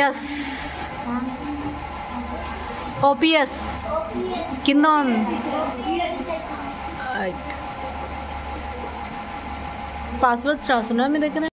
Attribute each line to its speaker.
Speaker 1: yes OPS కింద ఉంది passwords రాసున్నా మీ దగ్గర